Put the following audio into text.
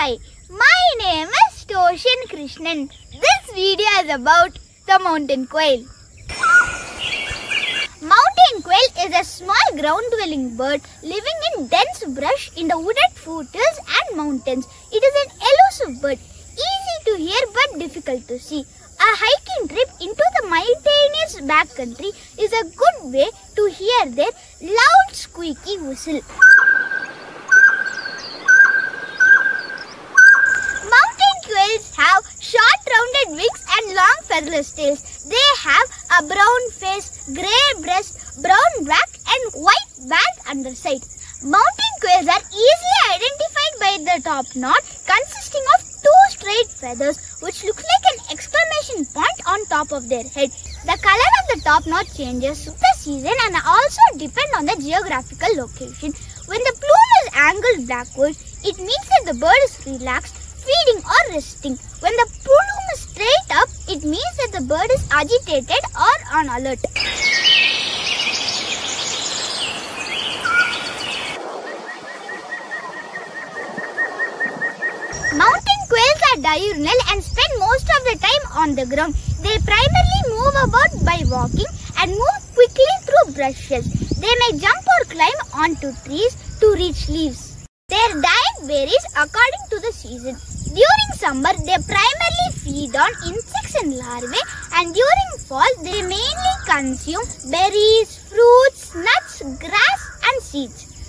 Hi, my name is Toshan Krishnan. This video is about the mountain quail. Mountain quail is a small ground-dwelling bird living in dense brush in the wooded foothills and mountains. It is an elusive bird, easy to hear but difficult to see. A hiking trip into the mountainous backcountry is a good way to hear their loud squeaky whistle. Mountain quails have short rounded wings long featherless tails. They have a brown face, grey breast, brown back and white band underside. Mountain quails are easily identified by the top knot consisting of two straight feathers which look like an exclamation point on top of their head. The color of the top knot changes with the season and also depend on the geographical location. When the plume is angled backward, it means that the bird is relaxed, feeding or resting. When the plume is straight up, it means that the bird is agitated or on alert. Mountain quails are diurnal and spend most of the time on the ground. They primarily move about by walking and move quickly through brushes. They may jump or climb onto trees to reach leaves. Their diet varies according to the season. During summer, they primarily feed on insects and larvae and during fall, they mainly consume berries, fruits, nuts, grass and seeds.